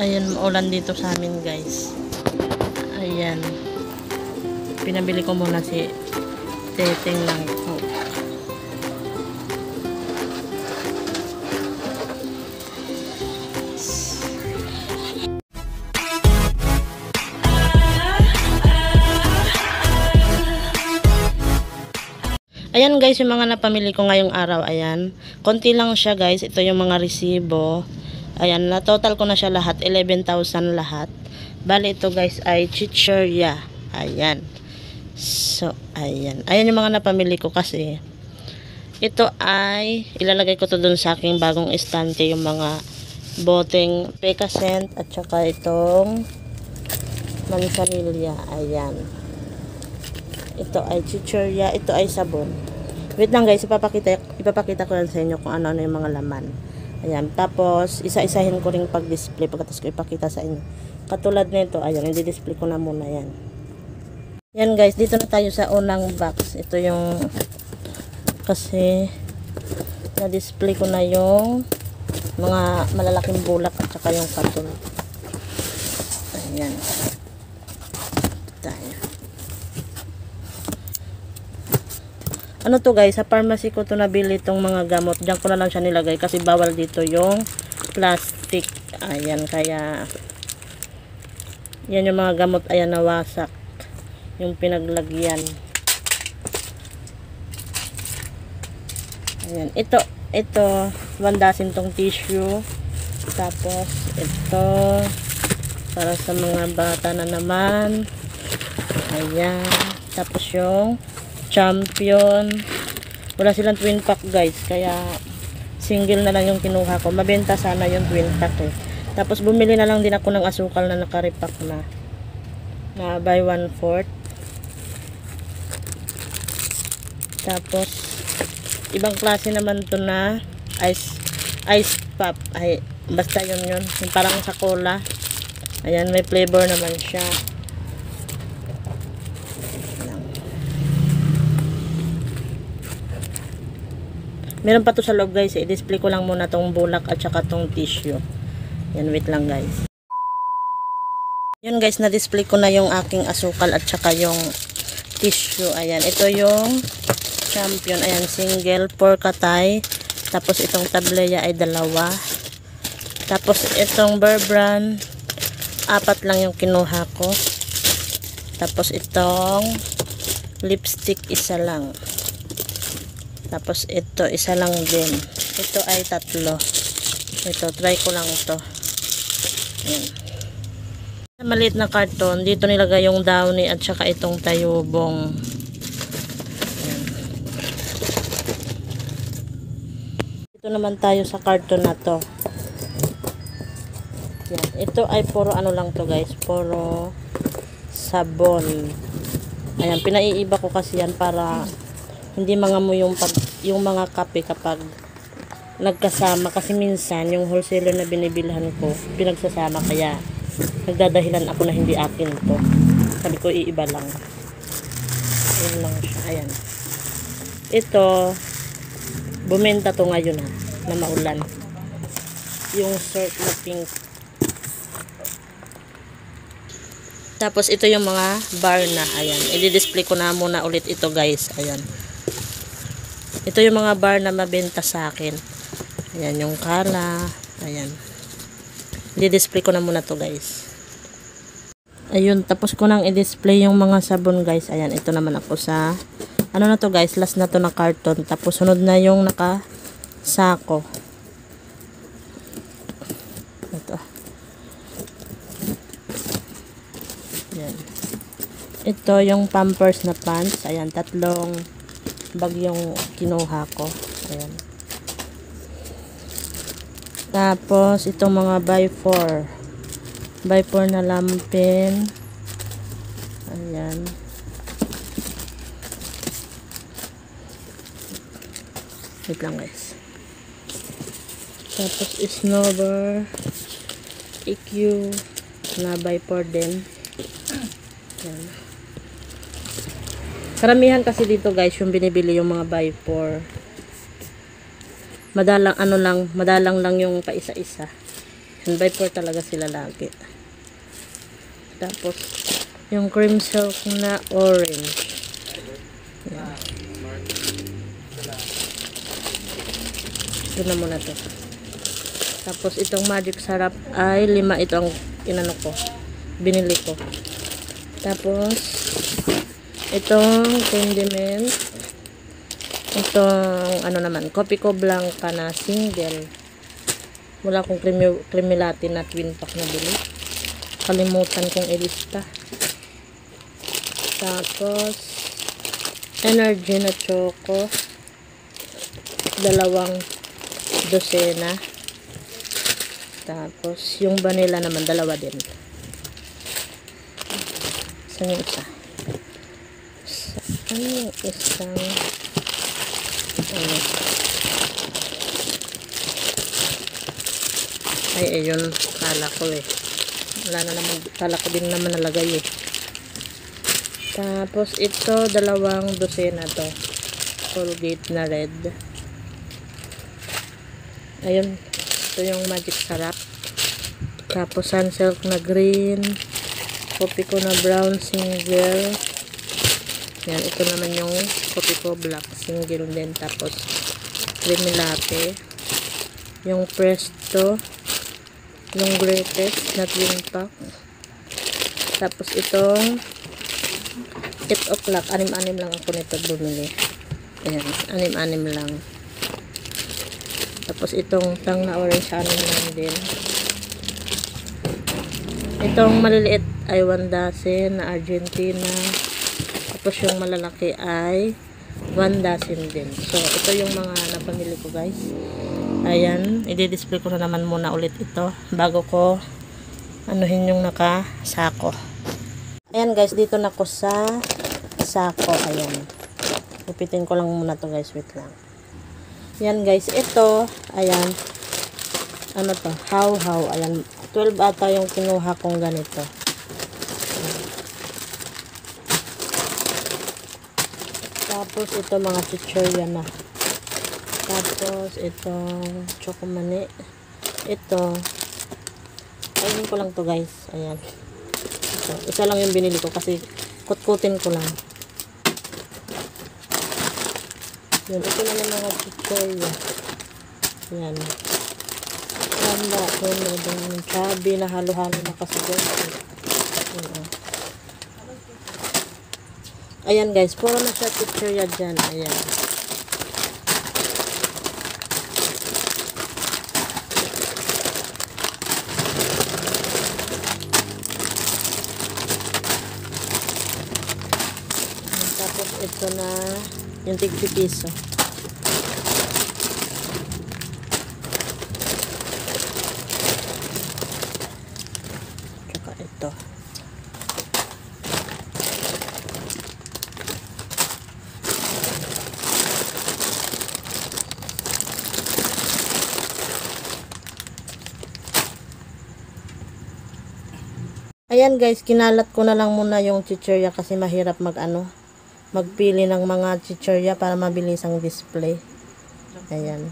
Ayan, maulan dito sa amin guys. Ayan. Pinabili ko muna si Teteng ng Coke. Ayan guys, yung mga napamili ko ngayong araw, ayan. Konti lang siya guys, ito yung mga resibo. Ayan, na total ko na siya lahat, 11,000 lahat. Bali ito guys ay chichirya. Ayan. So, ayan. Ayan yung mga napamili ko kasi. Ito ay, ilalagay ko to dun sa aking bagong estante, yung mga boteng pecascent at saka itong mansanilya. Ayan. Ito ay chichirya, ito ay sabon. Wait lang guys, ipapakita, ipapakita ko lang sa inyo kung ano-ano yung mga laman. Ayan, tapos isa-isahin ko ring pag-display pagkatapos ko ipakita sa inyo. Katulad nito, ayan, i-display ko na muna yan. Yan guys, dito na tayo sa unang box. Ito yung kasi na-display ko na yung mga malalaking bulak at saka yung katul. Ayan. Tayo. Ano to guys, sa pharmacy ko to nabili itong mga gamot. Diyan ko na lang siya nilagay kasi bawal dito yung plastic. Ayan, kaya yan yung mga gamot ayan nawasak. Yung pinaglagyan. Ayan, ito, ito, wandasin tong tissue. Tapos, ito, para sa mga bata na naman. Ayan. Tapos yung champion. Wala silang twin pack guys. Kaya single na lang yung kinuha ko. Mabenta sana yung twin pack eh. Tapos bumili na lang din ako ng asukal na nakaripak na. Na buy one fourth. Tapos ibang klase naman to na ice ice pop. Ay, basta yun yun. Yung parang sa cola. Ayan, may flavor naman siya. Meron pa to sa loob guys. I-display ko lang muna tong bulak at saka tong tissue. Yan, wait lang guys. Yan guys, na-display ko na yung aking asukal at saka yung tissue. Ayan, ito yung champion. Ayan, single, four katay. Tapos itong tableya ay dalawa. Tapos itong bear brand, apat lang yung kinuha ko. Tapos itong lipstick, isa lang. Tapos ito, isa lang din. Ito ay tatlo. Ito, try ko lang ito. Ayan. Sa maliit na karton, dito nilagay yung downy at saka itong tayubong. Ayan. Dito naman tayo sa karton na to. Yan. Ito ay puro ano lang to guys. Puro sabon. Ayan, pinaiiba ko kasi yan para hindi mga mo yung pag yung mga kape kapag nagkasama. Kasi minsan yung wholesaler na binibilhan ko pinagsasama. Kaya nagdadahilan ako na hindi akin to. Sabi ko iiba lang. Yun lang siya. Ayan. Ito bumenta to ngayon ha na maulan. Yung short na pink. Tapos ito yung mga bar na ayan. I-display ko na muna ulit ito guys. Ayan ito yung mga bar na mabenta sa akin. Ayan yung kala. Ayan. Di-display ko na muna to guys. Ayun, tapos ko nang i-display yung mga sabon guys. Ayan, ito naman ako sa ano na to guys, last na to na carton. Tapos sunod na yung naka sako. Ito. Ayan. Ito yung pampers na pants. Ayan, tatlong bag yung kinuha ko. Ayan. Tapos, itong mga by 4. By 4 na lampin. Ayan. Wait lang guys. Tapos, snowbar. EQ. Na by 4 din. Ayan. Karamihan kasi dito guys, yung binibili yung mga buy for madalang ano lang, madalang lang yung paisa-isa. And by four talaga sila lagi. Tapos, yung cream silk na orange. Yan. Ito na muna to. Tapos, itong magic sarap ay lima ito ang inano ko. Binili ko. Tapos, itong condiment. Itong, ano naman, Coffee Co Blanca na single. Wala akong creamy, creamy latte na twin pack na bili. Kalimutan kong ilista. Tapos, energy na choco. Dalawang dosena. Tapos, yung vanilla naman, dalawa din. Saan yung isa? Saan yung isang ano? Ay, ayun. Kala ko eh. Wala na naman. Kala ko din naman nalagay eh. Tapos, ito, dalawang dosena to. Colgate na red. Ayun. Ito yung magic sarap. Tapos, sunsilk na green. Kopi ko na brown single. Yan, ito naman yung kopi ko black single din. Tapos, creamy latte. Yung presto. Yung greatest na twin pack. Tapos, itong 8 o'clock. Anim-anim lang ako nito bumili. Ayan, anim-anim lang. Tapos, itong tang na orange, anim lang din. Itong maliliit ay 1 dozen na Argentina. Tapos yung malalaki ay 1 dozen din. So, ito yung mga napamili ko guys. Ayan, i-display ko na naman muna ulit ito bago ko anuhin yung nakasako. Ayan guys, dito na ko sa sako. Ayan. Upitin ko lang muna to guys, wait lang. Ayan guys, ito, ayan, ano to, how-how, ayan, 12 ata yung kinuha kong ganito. Tapos ito mga chichirya na. Tapos itong chokomani. Ito. Ayun ko lang to guys. Ayan. Ito. Isa lang yung binili ko kasi kutkutin ko lang. Yun. Ito naman mga chichirya. Ayan. Ganda. Yun. Yung chubby na halo-halo na kasi guys. Ayan. Ayan guys, puro na siya chichirya dyan. Ayan. Tapos ito na yung tigpi Ayan guys, kinalat ko na lang muna yung chichirya kasi mahirap mag ano, magpili ng mga chichirya para mabilis ang display. Ayan.